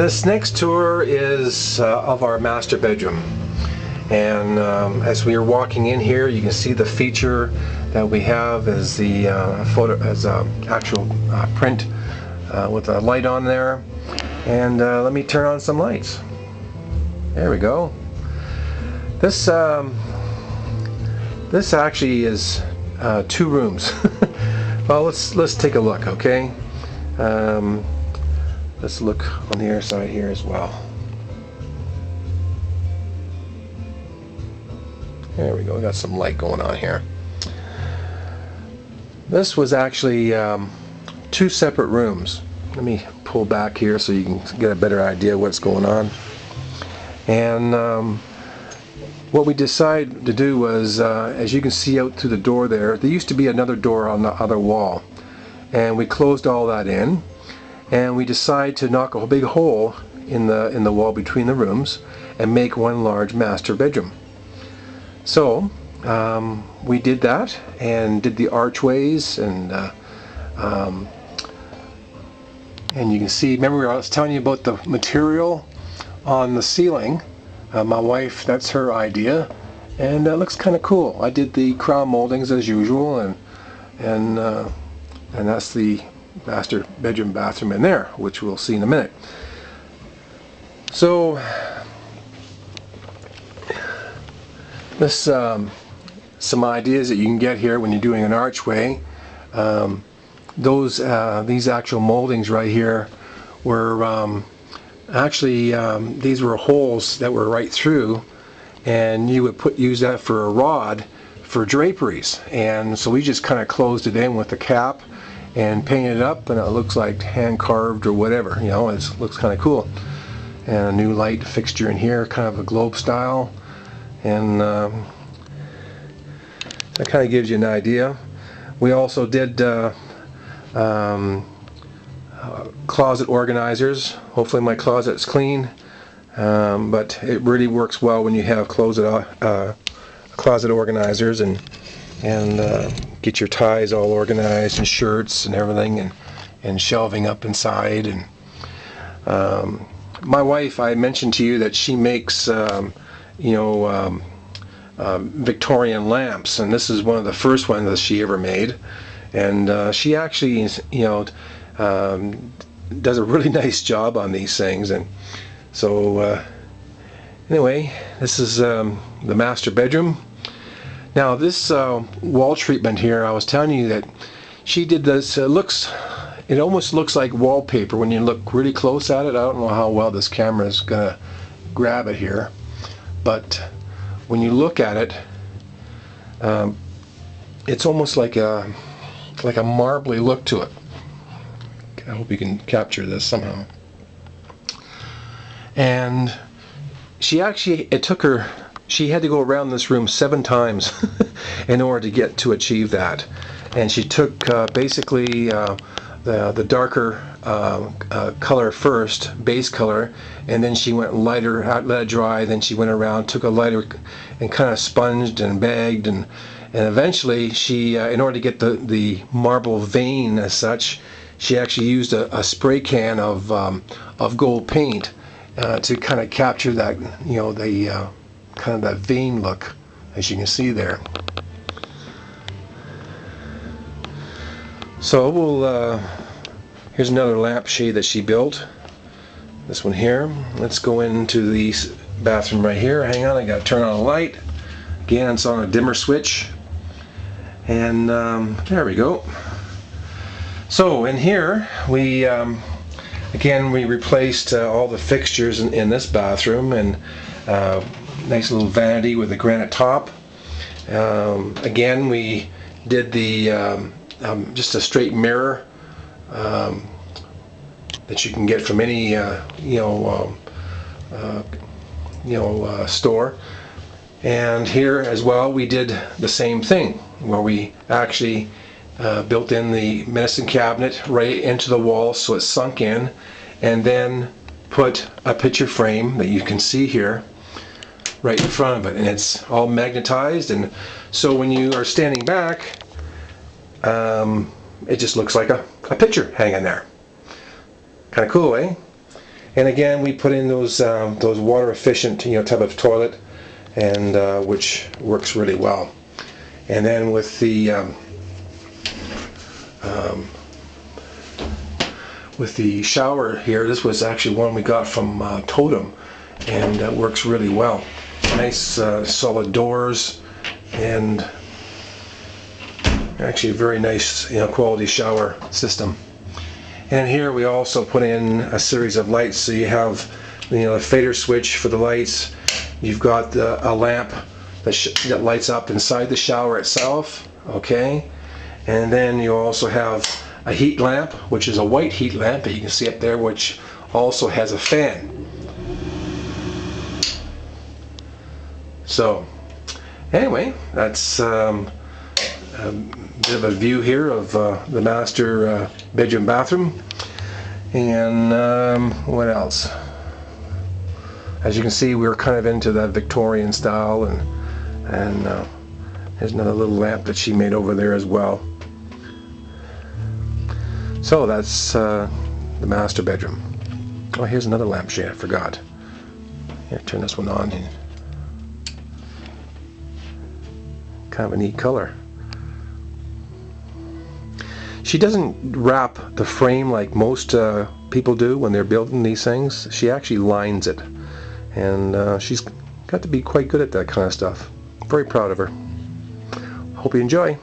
This next tour is uh, of our master bedroom. And um, as we are walking in here, you can see the feature that we have is the uh, photo, as a actual uh, print uh, with a light on there. And uh, let me turn on some lights. There we go. This um, this actually is uh, two rooms. well, let's let's take a look, okay? Um, let's look on the other side here as well. There we go. We got some light going on here. This was actually um, two separate rooms. Let me pull back here so you can get a better idea what's going on. And um, what we decided to do was, uh, as you can see out through the door there, there used to be another door on the other wall. And we closed all that in. And we decide to knock a big hole in the, in the wall between the rooms and make one large master bedroom. So um, we did that and did the archways and uh, um, and you can see remember I was telling you about the material on the ceiling. Uh, my wife that's her idea. And it looks kind of cool. I did the crown moldings as usual and and uh, and that's the master bedroom bathroom in there which we'll see in a minute. So this um, some ideas that you can get here when you're doing an archway. Um, those uh, these actual moldings right here were um, actually um, these were holes that were right through and you would put use that for a rod for draperies. And so we just kind of closed it in with the cap and painted it up and it looks like hand carved or whatever you know it looks kind of cool and a new light fixture in here kind of a globe style and um, that kind of gives you an idea we also did uh, um, uh, closet organizers. Hopefully my closet's clean, um, but it really works well when you have closet uh, closet organizers and and uh, get your ties all organized and shirts and everything and and shelving up inside and um, my wife I mentioned to you that she makes um, you know um, uh, Victorian lamps and this is one of the first ones that she ever made. And uh, she actually you know um, does a really nice job on these things. And so uh, anyway this is um, the master bedroom now this uh, wall treatment here I was telling you that she did this uh, looks it almost looks like wallpaper when you look really close at it I don't know how well this camera is gonna grab it here but when you look at it um, it's almost like a like a marbly look to it I hope you can capture this somehow. And she actually, it took her, she had to go around this room seven times in order to get to achieve that. And she took uh, basically uh, the, the darker uh, uh color first, base color, and then she went lighter, let it dry, then she went around, took a lighter and kind of sponged and bagged and and eventually she, uh, in order to get the, the marble vein as such, she actually used a, a spray can of um, of gold paint uh, to kind of capture that you know the kind of that vein look as you can see there. So we'll uh, here's another lampshade that she built. This one here. Let's go into the bathroom right here. Hang on I gotta turn on a light. Again it's on a dimmer switch. And um, there we go. So in here we um, again we replaced uh, all the fixtures in, in this bathroom and uh, nice little vanity with a granite top. Um, again we did the um, um just a straight mirror um, that you can get from any uh, you know um, uh, you know uh, store and here as well we did the same thing where we actually uh, built in the medicine cabinet right into the wall so it's sunk in and then put a picture frame that you can see here right in front of it and it's all magnetized and so when you are standing back um, it just looks like a, a picture hanging there kind of cool eh And again, we put in those um, those water efficient you know type of toilet, and uh, which works really well. And then with the um, um, with the shower here, this was actually one we got from uh, Totem, and that works really well. Nice uh, solid doors, and actually a very nice you know quality shower system. And here we also put in a series of lights, so you have you know a fader switch for the lights. You've got the, a lamp that, that lights up inside the shower itself. Okay, and then you also have a heat lamp, which is a white heat lamp that you can see up there, which also has a fan. So, anyway, that's um, a bit of a view here of uh, the master uh, bedroom bathroom. And um, what else? As you can see, we're kind of into that Victorian style, and and uh, there's another little lamp that she made over there as well. So that's uh, the master bedroom. Oh, here's another lampshade. I forgot. Here, turn this one on. Kind of a neat color. She doesn't wrap the frame like most uh, people do when they're building these things. She actually lines it, and uh, she's got to be quite good at that kind of stuff. Very proud of her. Hope you enjoy.